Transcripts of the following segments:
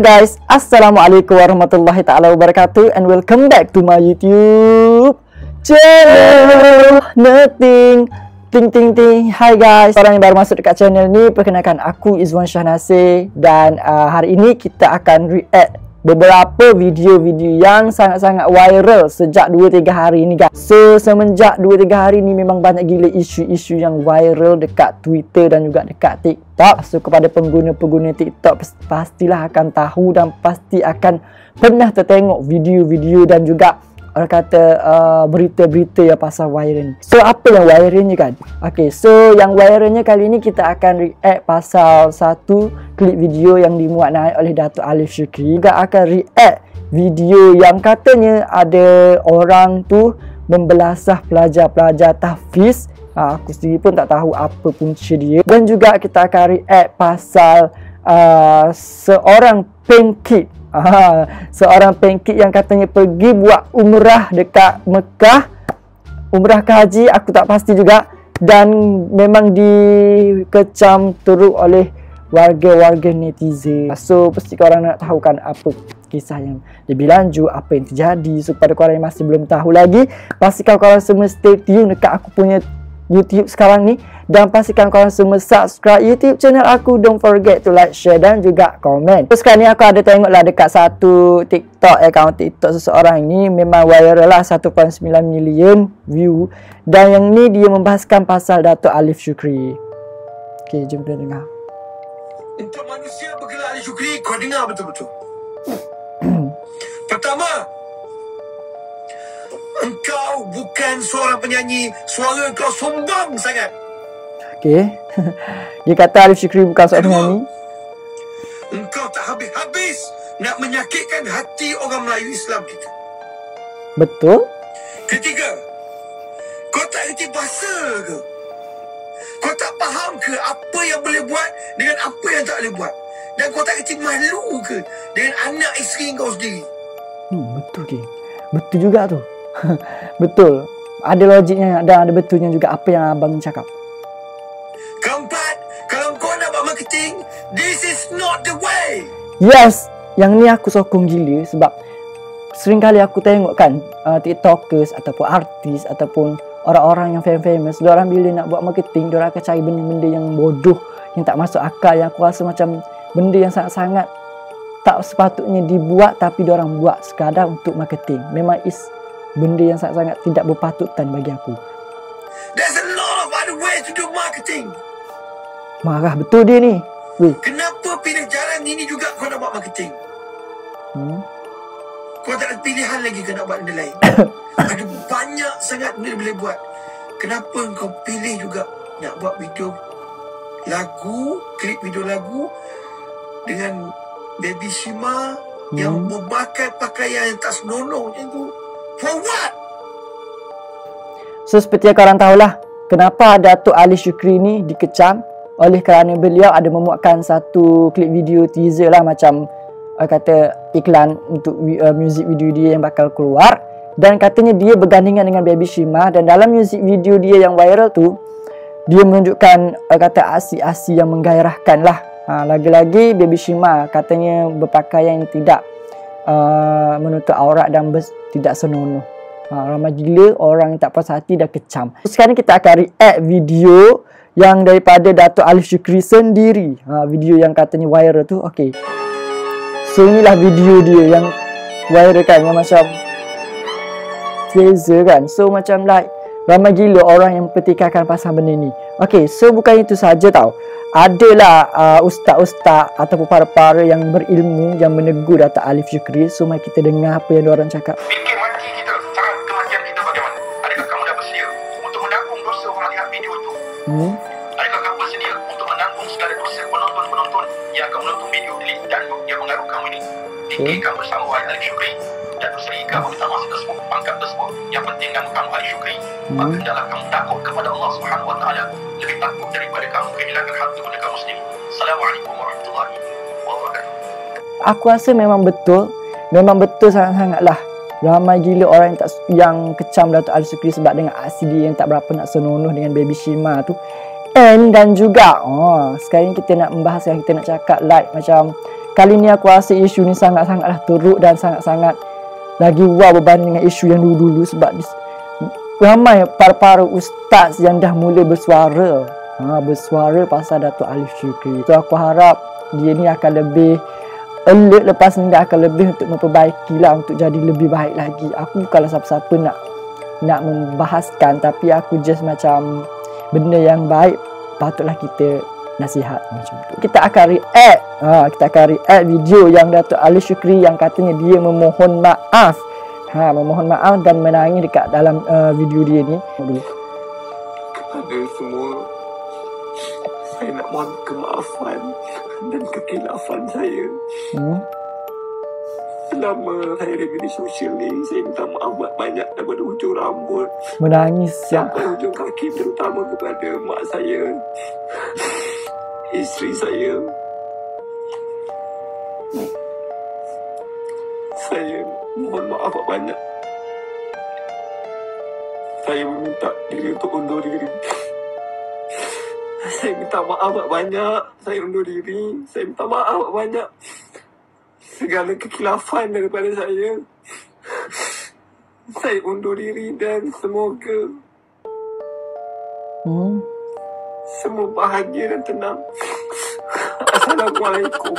guys, Assalamualaikum warahmatullahi taala wabarakatuh and welcome back to my YouTube channel. Nothing. Ting ting ting. Hai guys. Orang yang baru masuk dekat channel ni Perkenalkan aku Izwan Shah Nasir Dan uh, hari ini kita akan react beberapa video-video yang sangat-sangat viral sejak 2-3 hari ni guys. So semenjak 2-3 hari ni memang banyak gila isu-isu yang viral dekat Twitter dan juga dekat TikTok. So kepada pengguna-pengguna TikTok pastilah akan tahu dan pasti akan pernah tertengok video-video dan juga orang kata uh, berita-berita yang pasal viral ni. So apa yang viralnya kan? Okay, so yang viralnya kali ni kita akan react pasal satu klip video yang dimuat naik oleh Datuk Alif Syukri. Juga akan react video yang katanya ada orang tu membelasah pelajar-pelajar tahfiz. Ha, aku sendiri pun tak tahu apa punca dia. Dan juga kita akan react pasal uh, seorang pancake Aha, seorang pancake yang katanya pergi buat umrah dekat Mekah. Umrah ke haji aku tak pasti juga. Dan memang dikecam teruk oleh warga-warga netizen. So pasti korang nak tahu kan apa kisah yang lebih lanjut apa yang terjadi. So pada korang yang masih belum tahu lagi pastikan korang semua stay tune dekat aku punya YouTube sekarang ni dan pastikan korang semua subscribe YouTube channel aku. Don't forget to like share dan juga komen. So, sekarang ni aku ada tengok lah dekat satu TikTok account TikTok seseorang ni. Memang viral lah 1.9 million view. Dan yang ni dia membahaskan pasal Datuk Alif Syukri. Ok jom kita dengar. Untuk manusia bergelar Alif Syukri kau dengar betul-betul. Pertama Engkau bukan seorang penyanyi. Suara kau sombong sangat Okey. Dia kata Arif Syukri bukan seorang penyanyi. Engkau tak habis-habis nak menyakitkan hati orang Melayu Islam kita. Betul. Ketiga, kau tak reti bahasa ke? Kau tak faham ke apa yang boleh buat dengan apa yang tak boleh buat? Dan kau tak reti malu ke dengan anak isteri kau sendiri? Hmm, betul ke? Betul juga tu. betul. Ada logiknya dan ada betulnya juga apa yang abang cakap. This is not the way. Yes, yang ni aku sokong gila sebab sering kali aku tengok kan uh, TikTokers ataupun artis ataupun orang-orang yang famous, dia orang bila nak buat marketing, dia orang akan cari benda-benda yang bodoh yang tak masuk akal yang aku rasa macam benda yang sangat-sangat tak sepatutnya dibuat tapi dia orang buat sekadar untuk marketing. Memang is benda yang sangat-sangat tidak berpatutan bagi aku. There's a lot of other ways to do marketing. Marah betul dia ni. Weh. Kenapa pilih jalan ini juga kau nak buat marketing? Hmm? Kau tak ada pilihan lagi kau nak buat benda lain. ada banyak sangat benda boleh buat. Kenapa kau pilih juga nak buat video lagu, klip video lagu dengan Baby Shima hmm. yang memakai pakaian yang tak senonoh macam tu? For what? So seperti yang korang tahulah, kenapa Datuk Ali Syukri ni dikecam oleh kerana beliau ada memuatkan satu klip video teaser lah macam uh, kata iklan untuk uh, music video dia yang bakal keluar. Dan katanya dia bergandingan dengan Baby Shima dan dalam music video dia yang viral tu dia menunjukkan uh, kata aksi-aksi yang menggairahkan lah. Ha, lagi-lagi Baby Shima katanya berpakaian yang tidak uh, menutup aurat dan bers- tidak senonoh ha, ramai gila orang yang tak puas hati dah kecam. Sekarang kita akan react video yang daripada Datuk Alif Syukri sendiri. Ha, video yang katanya viral tu okey. So inilah video dia yang viral kan yang macam teaser kan. So macam like ramai gila orang yang petikakan pasal benda ni. Okey so bukan itu saja tau. Adalah uh, ustaz-ustaz ataupun para-para yang berilmu yang menegur Datuk Alif Syukri. So mari kita dengar apa yang orang cakap. Fikir mati kita. Cara kematian kita bagaimana? Adakah kamu dah bersedia untuk menanggung dosa orang lihat video itu? Hmm? Fikirkan hmm. bersama Ali Syukri dan berserikan meminta masa tersebut, pangkat tersebut. Yang penting nama kamu Ali Syukri. Hmm. Maka hendaklah kamu takut kepada Allah Subhanahu Wa Taala lebih takut daripada kamu kehilangan harta benda kamu sendiri. Assalamualaikum warahmatullahi wabarakatuh. Aku rasa memang betul. Memang betul sangat-sangatlah ramai gila orang yang tak yang kecam Datuk Ali Sukri sebab dengan aksi dia yang tak berapa nak senonoh dengan baby Shima tu and dan juga oh sekarang kita nak membahas yang kita nak cakap like macam Kali ni aku rasa isu ni sangat-sangatlah teruk dan sangat-sangat lagi wow berbanding dengan isu yang dulu-dulu sebab ramai para-para ustaz yang dah mula bersuara. Ha, bersuara pasal Datuk Alif Syukri. So aku harap dia ni akan lebih alert lepas ni dia akan lebih untuk memperbaiki lah untuk jadi lebih baik lagi. Aku bukanlah siapa-siapa nak nak membahaskan tapi aku just macam benda yang baik patutlah kita nasihat macam tu. Kita akan react. Ha, kita akan react video yang Datuk Ali Syukri yang katanya dia memohon maaf. Ha, memohon maaf dan menangis dekat dalam uh, video dia ni. Kepada semua saya nak mohon kemaafan dan kekilafan saya. Hmm? Selama saya ada di sosial ni, saya minta maaf banyak daripada hujung rambut. Menangis ya. Sampai hujung kaki terutama kepada mak saya isteri saya. Saya mohon maaf banyak. Saya meminta diri untuk undur diri. Saya minta maaf banyak. Saya undur diri. Saya minta maaf banyak. Segala kekilafan daripada saya. Saya undur diri dan semoga hmm semua bahagia dan tenang. Assalamualaikum.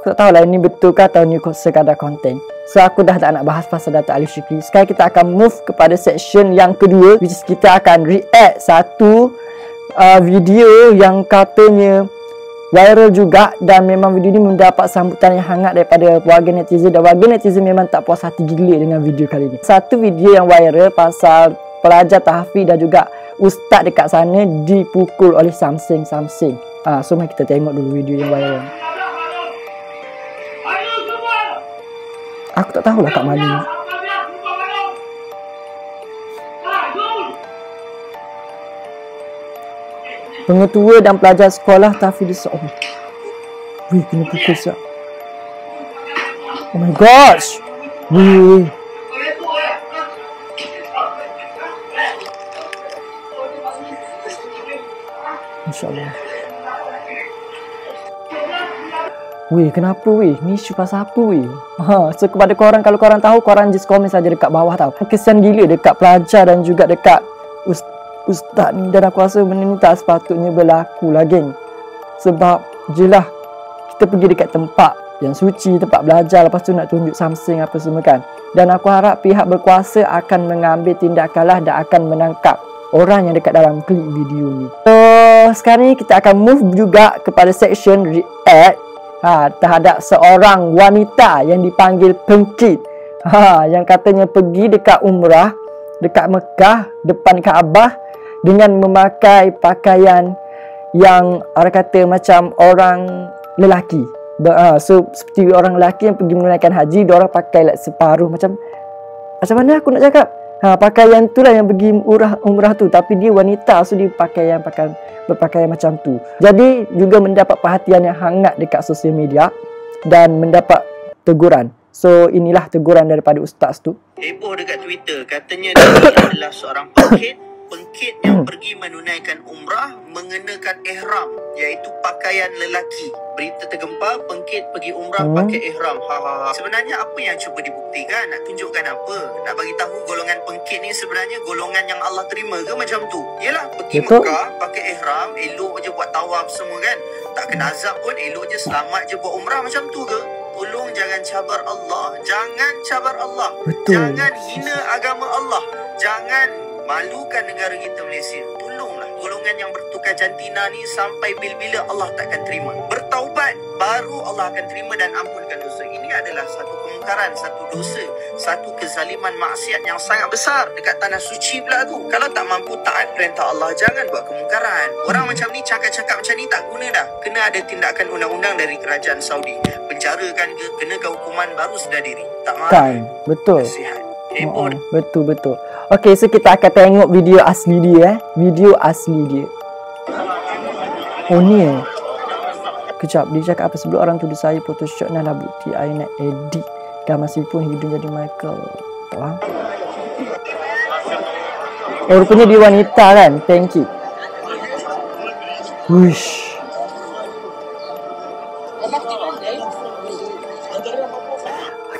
Aku tak tahu lah ini betul ke atau ni sekadar konten. So aku dah tak nak bahas pasal Dato' Alif Syukri. Sekarang kita akan move kepada section yang kedua. Which is kita akan react satu uh, video yang katanya viral juga. Dan memang video ni mendapat sambutan yang hangat daripada warga netizen. Dan warga netizen memang tak puas hati gila dengan video kali ni. Satu video yang viral pasal pelajar tahfiz dan juga ustaz dekat sana dipukul oleh samsing-samsing. Ah, so mari kita tengok dulu video yang viral. Aku tak tahulah kat mana. Pengetua dan pelajar sekolah tahfiz oh. Wih, kena pukul siap. Oh my gosh. Wih. InsyaAllah Weh, kenapa weh? Ni isu pasal apa weh? Ha, so kepada korang, kalau korang tahu, korang just komen saja dekat bawah tau. Kesian gila dekat pelajar dan juga dekat ust ustaz ni. Dan aku rasa benda ni tak sepatutnya berlaku lah, geng. Sebab, jelah, kita pergi dekat tempat yang suci, tempat belajar. Lepas tu nak tunjuk something apa semua kan. Dan aku harap pihak berkuasa akan mengambil tindakan lah dan akan menangkap orang yang dekat dalam klip video ni. So, sekarang ni kita akan move juga kepada section react ha, terhadap seorang wanita yang dipanggil Pengkit. Ha, yang katanya pergi dekat umrah dekat Mekah depan Kaabah dengan memakai pakaian yang orang kata macam orang lelaki. Ha, so seperti orang lelaki yang pergi menunaikan haji, dia orang pakai like, separuh macam macam mana aku nak cakap? Ha, pakaian tu lah yang pergi umrah, umrah tu. Tapi dia wanita So dia pakaian, pakaian berpakaian macam tu. Jadi juga mendapat perhatian yang hangat Dekat sosial media Dan mendapat teguran. So inilah teguran daripada ustaz tu. Heboh dekat Twitter. Katanya dia adalah seorang pengkit pengkit yang pergi menunaikan umrah mengenakan ihram iaitu pakaian lelaki. Berita tergempar pengkit pergi umrah hmm. pakai ihram. Ha, ha ha. Sebenarnya apa yang cuba dibuktikan? Nak tunjukkan apa? Nak bagi tahu golongan pengkit ni sebenarnya golongan yang Allah terima ke macam tu? Yalah pergi Betul. Mekah pakai ihram, elok je buat tawaf semua kan. Tak kena azab pun elok je selamat je buat umrah macam tu ke? Tolong jangan cabar Allah. Jangan cabar Allah. Betul. Jangan hina agama Allah. Jangan malukan negara kita Malaysia. Tolonglah golongan yang bertukar jantina ni sampai bila-bila Allah takkan terima. Bertaubat baru Allah akan terima dan ampunkan dosa. Ini adalah satu kemungkaran, satu dosa, satu kezaliman maksiat yang sangat besar dekat tanah suci pula tu. Kalau tak mampu taat perintah Allah, jangan buat kemungkaran. Orang macam ni cakap-cakap macam ni tak guna dah. Kena ada tindakan undang-undang dari kerajaan Saudi. Penjarakan ke, kena ke hukuman baru sedar diri. Tak mahu. Kan, betul. Nasihat. Amon. Ah, betul betul. Okey, so kita akan tengok video asli dia eh. Video asli dia. Oh ni. Eh. Kejap dia cakap apa sebelum orang tuduh saya photoshop nak bukti I nak edit. Dah masih pun hidung jadi Michael. Tolong. Oh, rupanya dia wanita kan? Thank you. Wish.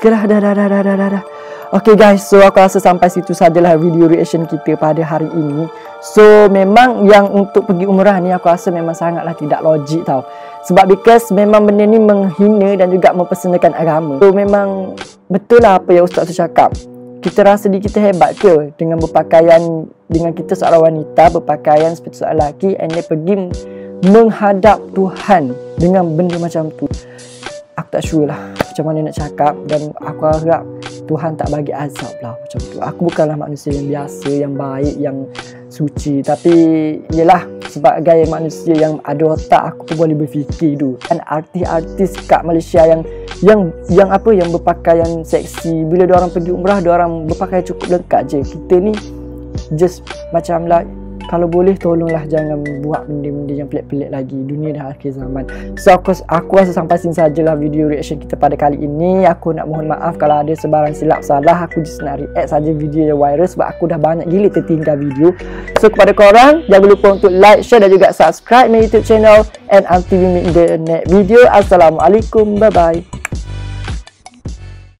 Okay, lah, dah, dah, dah, dah, dah, dah, dah. Okay guys, so aku rasa sampai situ sajalah video reaction kita pada hari ini. So memang yang untuk pergi umrah ni aku rasa memang sangatlah tidak logik tau. Sebab because memang benda ni menghina dan juga mempersenakan agama. So memang betul lah apa yang ustaz tu cakap. Kita rasa diri kita hebat ke dengan berpakaian dengan kita seorang wanita berpakaian seperti seorang lelaki and dia pergi menghadap Tuhan dengan benda macam tu. Aku tak sure lah macam mana nak cakap dan aku harap Tuhan tak bagi azab lah macam tu. Aku bukanlah manusia yang biasa, yang baik, yang suci. Tapi yelah sebagai manusia yang ada otak aku pun boleh berfikir tu kan artis-artis kat Malaysia yang yang yang apa yang berpakaian seksi bila dia orang pergi umrah dia orang berpakaian cukup lengkap je. Kita ni just macam lah kalau boleh tolonglah jangan buat benda-benda yang pelik-pelik lagi. Dunia dah akhir zaman. So aku, aku rasa sampai sini sajalah video reaction kita pada kali ini. Aku nak mohon maaf kalau ada sebarang silap salah. Aku just nak react saja video yang viral sebab aku dah banyak gila tertinggal video. So kepada korang jangan lupa untuk like, share dan juga subscribe my youtube channel. And until we meet the next video Assalamualaikum. Bye bye